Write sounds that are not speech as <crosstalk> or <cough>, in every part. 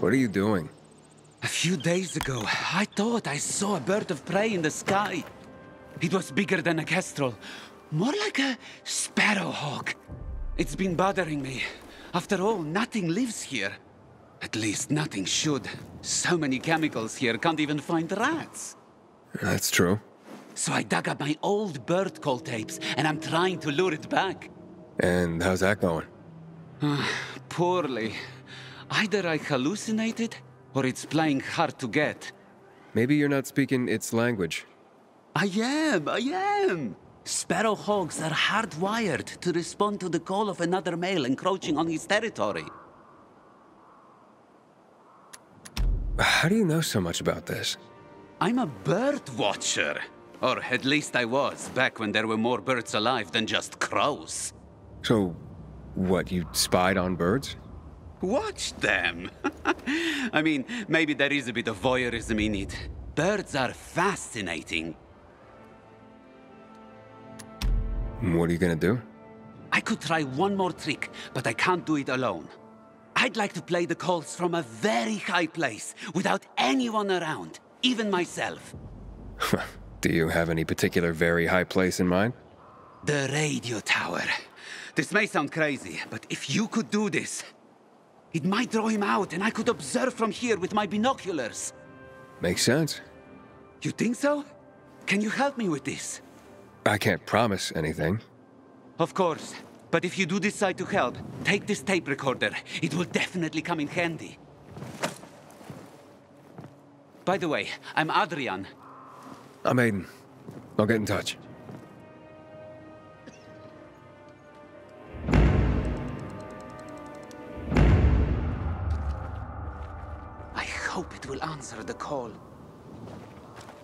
What are you doing? A few days ago, I thought I saw a bird of prey in the sky. It was bigger than a kestrel, more like a sparrowhawk. It's been bothering me. After all, nothing lives here. At least nothing should. So many chemicals here, can't even find rats. That's true. So I dug up my old bird call tapes, and I'm trying to lure it back. And how's that going? Ah, poorly. Either I hallucinated, or it's playing hard to get. Maybe you're not speaking its language. I am, I am. Sparrowhawks are hardwired to respond to the call of another male encroaching on his territory. How do you know so much about this? I'm a bird watcher. Or at least I was, back when there were more birds alive than just crows. So, what, you spied on birds? Watch them. <laughs> I mean, maybe there is a bit of voyeurism in it. Birds are fascinating. What are you gonna do? I could try one more trick, but I can't do it alone. I'd like to play the calls from a very high place, without anyone around, even myself. <laughs> Do you have any particular very high place in mind? The radio tower. This may sound crazy, but if you could do this, it might draw him out and I could observe from here with my binoculars. Makes sense. You think so? Can you help me with this? I can't promise anything. Of course. But if you do decide to help, take this tape recorder. It will definitely come in handy. By the way, I'm Adrian. I'm Aiden. I'll get in touch. Hope it will answer the call.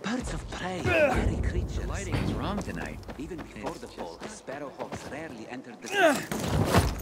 Birds of prey are very creatures. Lighting is wrong tonight. Even before the fall, sparrowhawks rarely entered the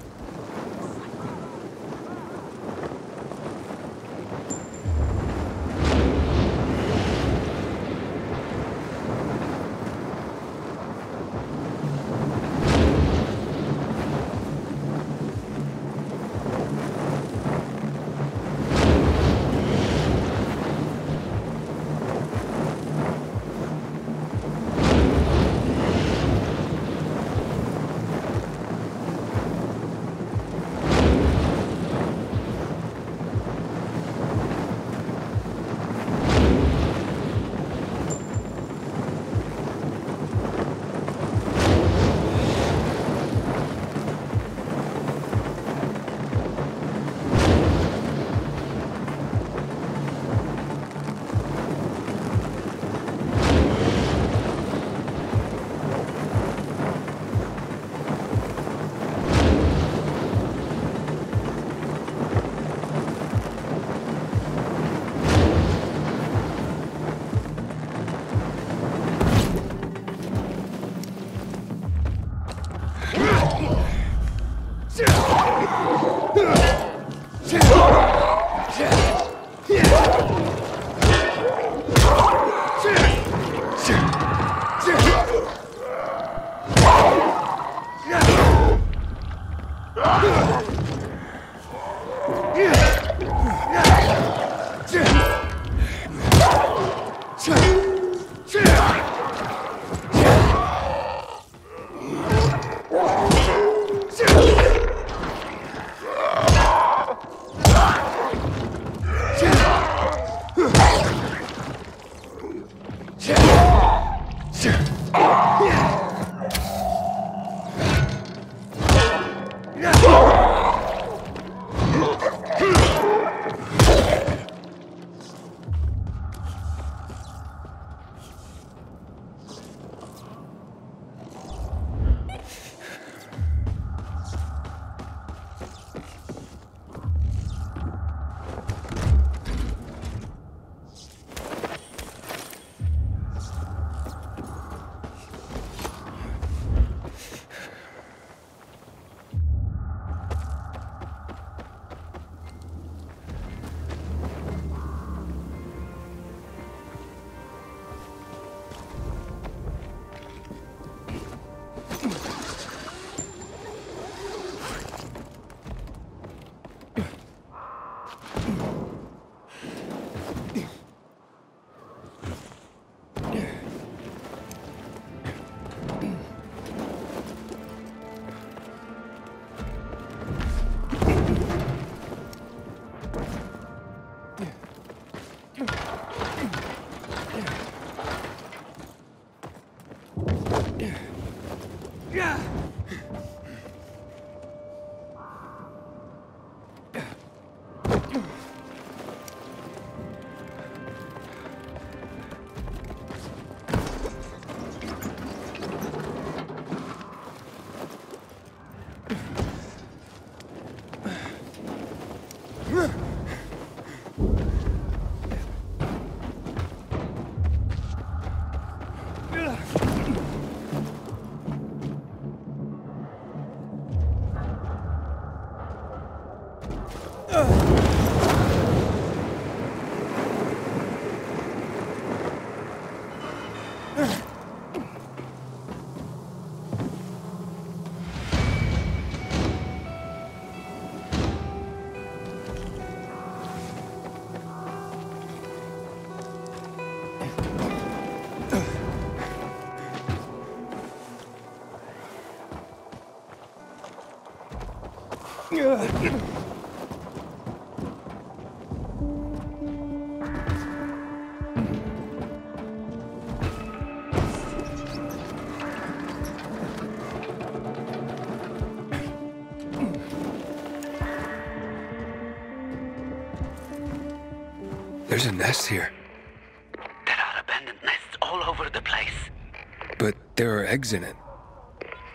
two. There's a nest here, There are abandoned nests all over the place. but there are eggs in it.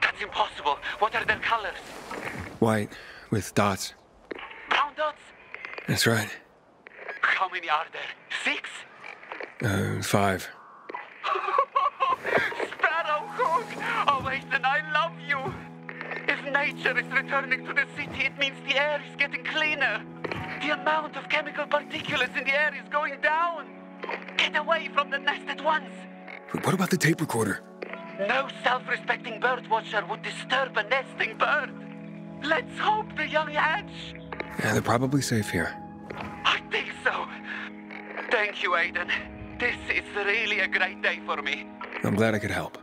That's impossible. What are their colors? White, with dots. Brown dots? That's right. How many are there? Six? Uh, five. Sparrowhawk! Oh, Ethan, I love you! If nature is returning to the city, it means the air is getting cleaner. The amount of chemical particulates in the air is going down. Get away from the nest at once. But What about the tape recorder? No self-respecting bird watcher would disturb a nesting bird. Let's hope the young lads. Yeah, they're probably safe here. I think so. Thank you, Aiden. This is really a great day for me. I'm glad I could help.